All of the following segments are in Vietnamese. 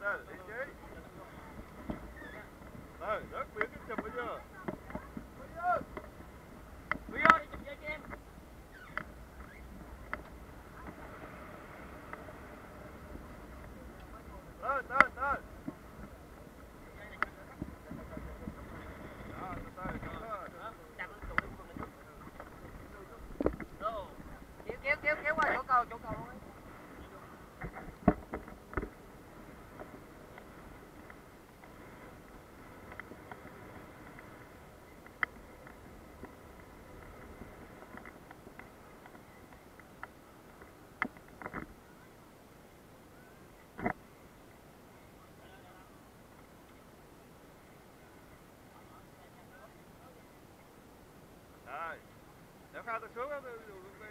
đây đi chứ rồi rất biển cái chùm bây nếu khai tôi xuống á tôi dùng đi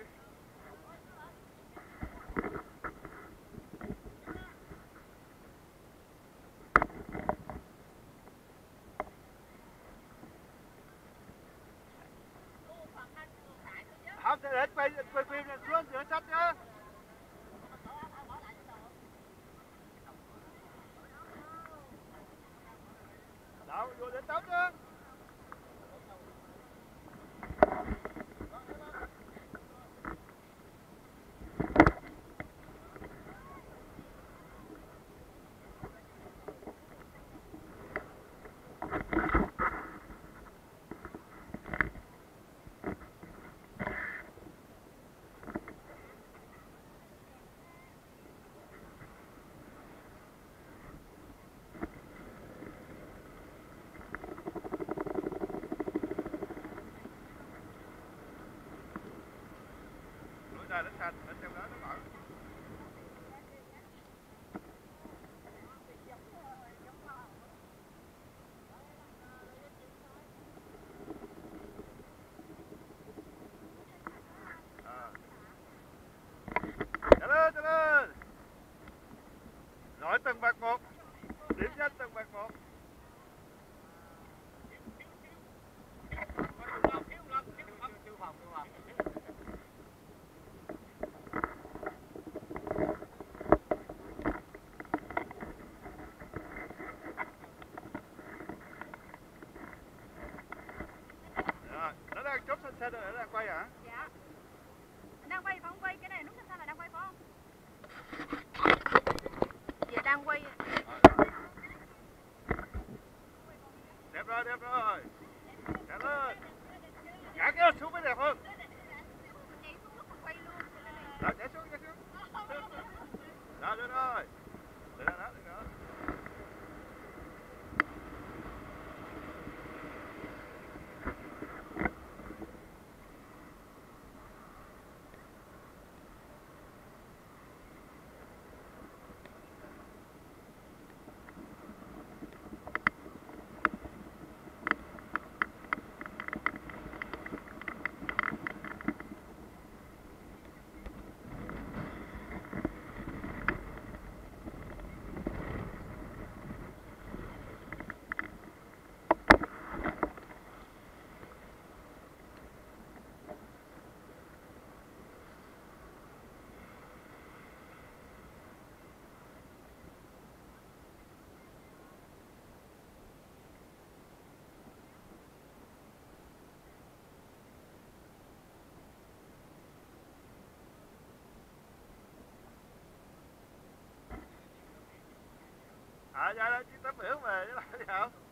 không thì để quay quay phim lên xuống rửa sách chứ đâu vô đến tắm chứ lối đến nó xanh ở trong đó nó mở À. Nói từng bạc một. Điểm danh từng bạc một. Rồi, nó rồi, nó đang quay hả? Dạ. Đang quay phải không quay? Cái này xanh xanh là đang quay phải không? Dạ đang quay. Đẹp rồi, đẹp rồi. Trả lên. Ngã cái xuống mới đẹp hơn. Lúc luôn. Đó, nhảy xuống, nhảy xuống. Đó, được rồi. Được rồi, được rồi. À, dạ, đó, tắm biển về, chứ làm gì không?